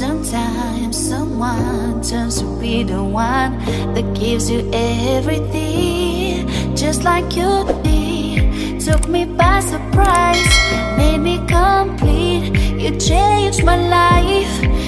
Sometimes someone turns to be the one that gives you everything, just like you did. Took me by surprise, made me complete. You changed my life.